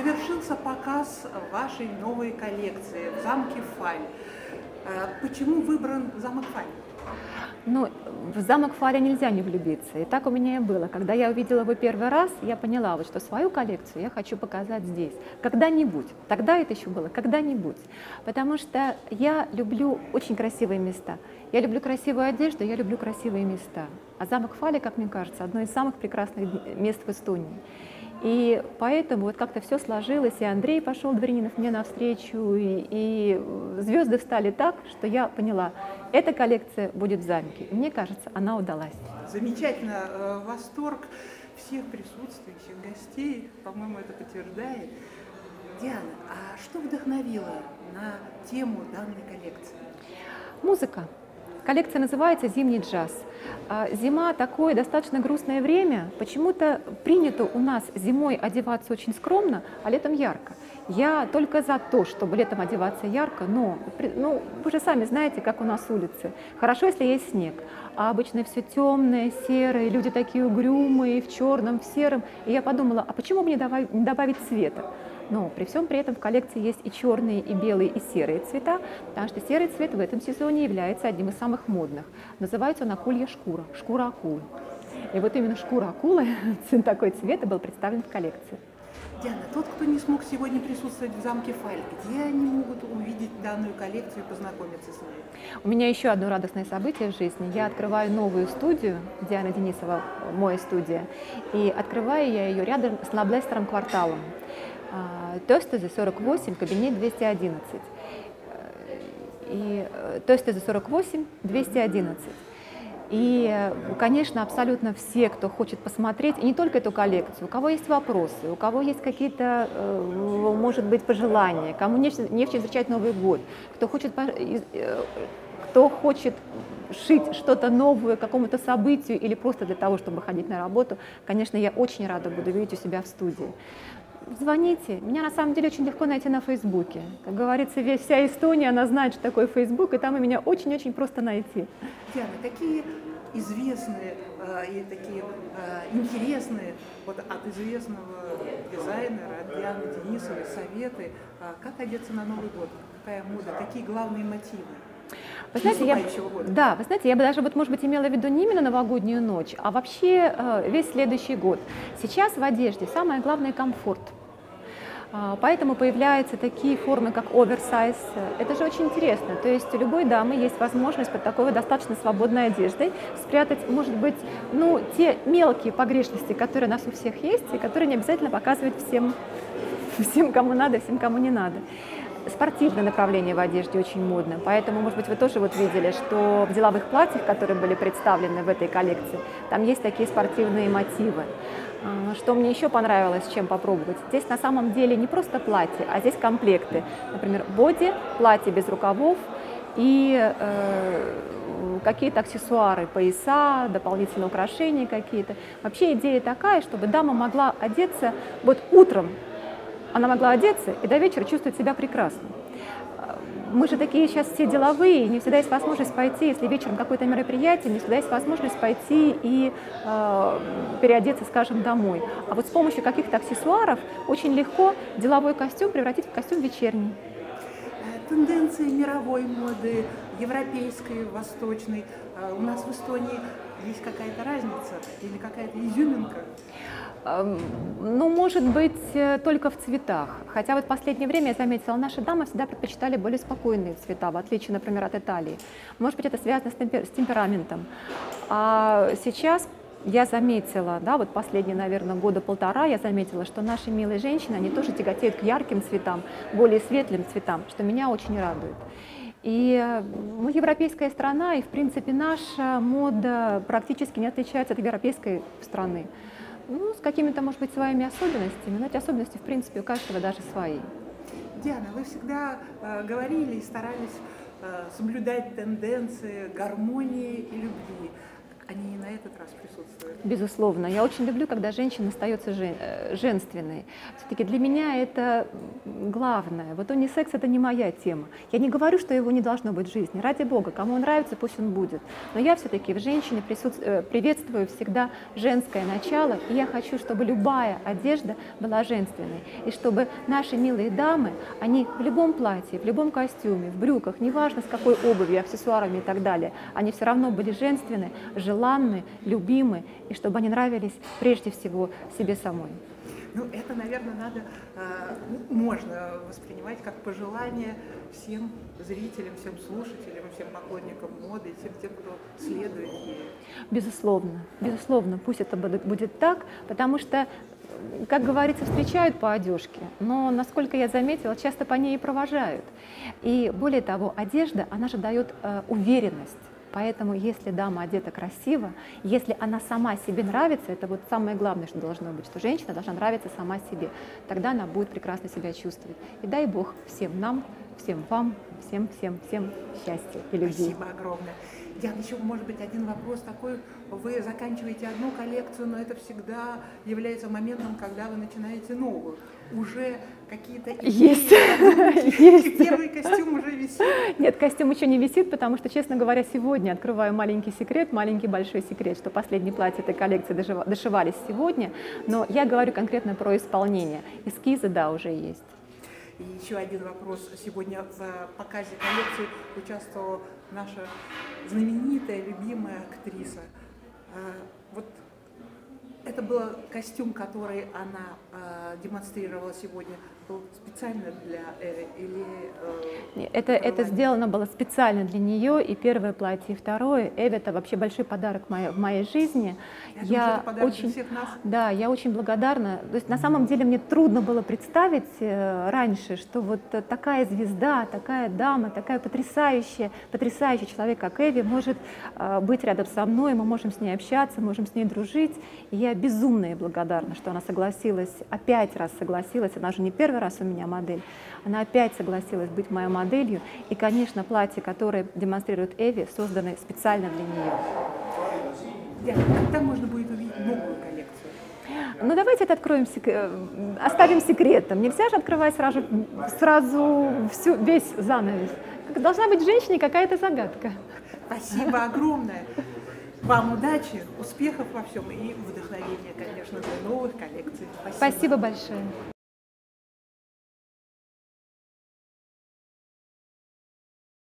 завершился показ вашей новой коллекции в замке Фаль. Э, почему выбран замок Фаль? Ну, в замок Фаля нельзя не влюбиться. И так у меня и было. Когда я увидела его первый раз, я поняла, вот, что свою коллекцию я хочу показать здесь. Когда-нибудь. Тогда это еще было когда-нибудь. Потому что я люблю очень красивые места. Я люблю красивую одежду, я люблю красивые места. А замок Фаля, как мне кажется, одно из самых прекрасных мест в Эстонии. И поэтому вот как-то все сложилось, и Андрей пошел Дворянинов мне навстречу, и, и звезды встали так, что я поняла, эта коллекция будет в замке. Мне кажется, она удалась. Замечательно, э, восторг всех присутствующих гостей, по-моему, это подтверждает. Диана, а что вдохновило на тему данной коллекции? Музыка. Коллекция называется «Зимний джаз». А, зима такое достаточно грустное время. Почему-то принято у нас зимой одеваться очень скромно, а летом ярко. Я только за то, чтобы летом одеваться ярко, но ну, вы же сами знаете, как у нас улицы. Хорошо, если есть снег, а обычно все темное, серое, люди такие угрюмые, в черном, в сером. И я подумала, а почему бы не добавить, цвета? Но при всем при этом в коллекции есть и черные, и белые, и серые цвета, потому что серый цвет в этом сезоне является одним из самых модных. Называется он акулья шкура, шкура акулы. И вот именно шкура акулы, такой цвет, был представлен в коллекции. Диана, тот, кто не смог сегодня присутствовать в замке Фаль, где они могут увидеть данную коллекцию и познакомиться с ней? У меня еще одно радостное событие в жизни. Я открываю новую студию, Диана Денисова, моя студия, и открываю я ее рядом с Наблестером кварталом. Тостезы 48, кабинет 211. И Тостезы 48, 211. И, конечно, абсолютно все, кто хочет посмотреть, и не только эту коллекцию, у кого есть вопросы, у кого есть какие-то, э, может быть, пожелания, кому не, в чем встречать Новый год, кто хочет, э, кто хочет шить что-то новое какому-то событию или просто для того, чтобы ходить на работу, конечно, я очень рада буду видеть у себя в студии звоните. Меня на самом деле очень легко найти на Фейсбуке. Как говорится, весь, вся Эстония, она знает, что такое Фейсбук, и там и меня очень-очень просто найти. Диана, какие известные э, и такие э, интересные вот от известного дизайнера, от Дианы Денисовой советы, э, как одеться на Новый год, какая мода, какие главные мотивы? Вы знаете, я, да, вы знаете, я бы даже, вот, может быть, имела в виду не именно новогоднюю ночь, а вообще э, весь следующий год. Сейчас в одежде самое главное – комфорт. А, поэтому появляются такие формы, как оверсайз. Это же очень интересно. То есть у любой дамы есть возможность под такой достаточно свободной одеждой спрятать, может быть, ну, те мелкие погрешности, которые у нас у всех есть, и которые не обязательно показывать всем, всем кому надо, всем, кому не надо спортивное направление в одежде очень модно, поэтому, может быть, вы тоже вот видели, что в деловых платьях, которые были представлены в этой коллекции, там есть такие спортивные мотивы. А, что мне еще понравилось, чем попробовать? Здесь на самом деле не просто платье, а здесь комплекты. Например, боди, платье без рукавов и э, какие-то аксессуары, пояса, дополнительные украшения какие-то. Вообще идея такая, чтобы дама могла одеться вот утром она могла одеться и до вечера чувствовать себя прекрасно. Мы же такие сейчас все деловые, не всегда есть возможность пойти, если вечером какое-то мероприятие, не всегда есть возможность пойти и э, переодеться, скажем, домой. А вот с помощью каких-то аксессуаров очень легко деловой костюм превратить в костюм вечерний. Тенденции мировой моды, европейской, восточной. Э, у нас в Эстонии есть какая-то разница или какая-то изюминка? Ну, может быть, э, только в цветах. Хотя вот в последнее время я заметила, наши дамы всегда предпочитали более спокойные цвета, в отличие, например, от Италии. Может быть, это связано с, с темпераментом. А сейчас я заметила, да, вот последние, наверное, года полтора я заметила, что наши милые женщины, они тоже тяготеют к ярким цветам, более светлым цветам, что меня очень радует. И мы европейская страна, и, в принципе, наша мода практически не отличается от европейской страны. Ну, с какими-то, может быть, своими особенностями, но эти особенности, в принципе, у каждого даже свои. Диана, вы всегда э, говорили и старались э, соблюдать тенденции гармонии и любви. Они и на этот раз присутствуют. Безусловно. Я очень люблю, когда женщина остается жен, э, женственной. Все-таки для меня это главное. Вот унисекс – это не моя тема. Я не говорю, что его не должно быть в жизни. Ради Бога, кому он нравится, пусть он будет. Но я все-таки в женщине э, приветствую всегда женское начало, и я хочу, чтобы любая одежда была женственной. И чтобы наши милые дамы, они в любом платье, в любом костюме, в брюках, неважно с какой обувью, аксессуарами и так далее, они все равно были женственны, желанны, любимы, и чтобы они нравились прежде всего себе самой. Ну, это, наверное, надо, э, можно воспринимать как пожелание всем зрителям, всем слушателям, всем поклонникам моды, всем тем, кто следует ей. Безусловно, безусловно, пусть это будет так, потому что как говорится, встречают по одежке, но, насколько я заметила, часто по ней и провожают. И более того, одежда, она же дает э, уверенность. Поэтому, если дама одета красиво, если она сама себе нравится, это вот самое главное, что должно быть, что женщина должна нравиться сама себе, тогда она будет прекрасно себя чувствовать. И дай Бог всем нам, всем вам, всем, всем, всем счастья и любви. Спасибо огромное. Я еще, может быть, один вопрос такой. Вы заканчиваете одну коллекцию, но это всегда является моментом, когда вы начинаете новую. Уже какие-то есть. есть. Первый костюм уже висит? Нет, костюм еще не висит, потому что, честно говоря, сегодня открываю маленький секрет, маленький большой секрет, что последние платья этой коллекции дошивались сегодня, но я говорю конкретно про исполнение. Эскизы, да, уже есть. И еще один вопрос. Сегодня в показе коллекции участвовала наша знаменитая, любимая актриса. А, вот был костюм, который она э, демонстрировала сегодня, был специально для Эвы или... Э, это, это сделано было специально для нее, и первое платье, и второе. Эви это вообще большой подарок в моей, в моей жизни. Я, я думаю, очень. Да, я очень благодарна. То есть на самом деле мне трудно было представить э, раньше, что вот такая звезда, такая дама, такая потрясающая, потрясающий человек, как Эви, может э, быть рядом со мной, мы можем с ней общаться, можем с ней дружить. И я безумно ей благодарна, что она согласилась, опять раз согласилась, она же не первый раз у меня модель, она опять согласилась быть моей моделью. И, конечно, платье, которое демонстрирует Эви, создано специально для нее. Когда можно будет увидеть новую коллекцию? Ну давайте это откроем, э, оставим секретом. Нельзя же открывать сразу, сразу всю, весь занавес. Должна быть женщине какая-то загадка. Спасибо огромное. Вам удачи, успехов во всем и вдохновения, конечно, для новых коллекций. Спасибо, Спасибо большое.